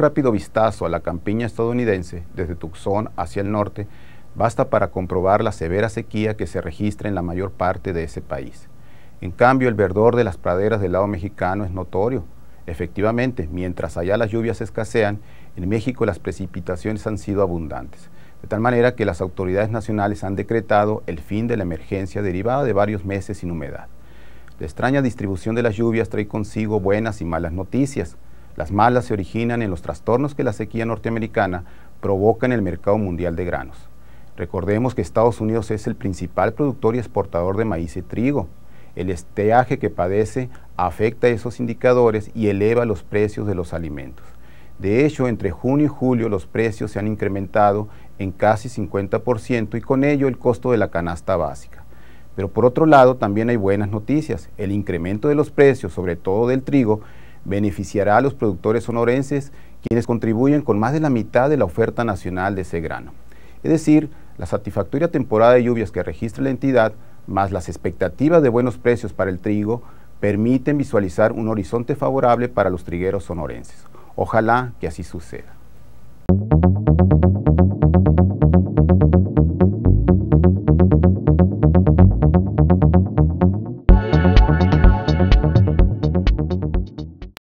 rápido vistazo a la campiña estadounidense, desde Tucson hacia el norte, basta para comprobar la severa sequía que se registra en la mayor parte de ese país. En cambio, el verdor de las praderas del lado mexicano es notorio. Efectivamente, mientras allá las lluvias escasean, en México las precipitaciones han sido abundantes, de tal manera que las autoridades nacionales han decretado el fin de la emergencia derivada de varios meses sin humedad. La extraña distribución de las lluvias trae consigo buenas y malas noticias. Las malas se originan en los trastornos que la sequía norteamericana provoca en el mercado mundial de granos. Recordemos que Estados Unidos es el principal productor y exportador de maíz y trigo. El esteaje que padece afecta esos indicadores y eleva los precios de los alimentos. De hecho, entre junio y julio los precios se han incrementado en casi 50% y con ello el costo de la canasta básica. Pero por otro lado, también hay buenas noticias. El incremento de los precios, sobre todo del trigo, beneficiará a los productores sonorenses, quienes contribuyen con más de la mitad de la oferta nacional de ese grano. Es decir, la satisfactoria temporada de lluvias que registra la entidad, más las expectativas de buenos precios para el trigo, permiten visualizar un horizonte favorable para los trigueros sonorenses. Ojalá que así suceda.